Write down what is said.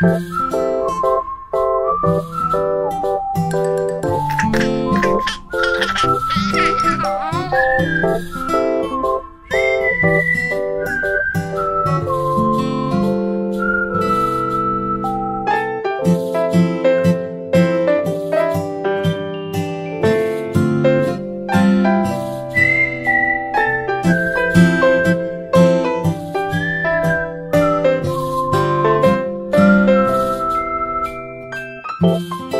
Thank you. う。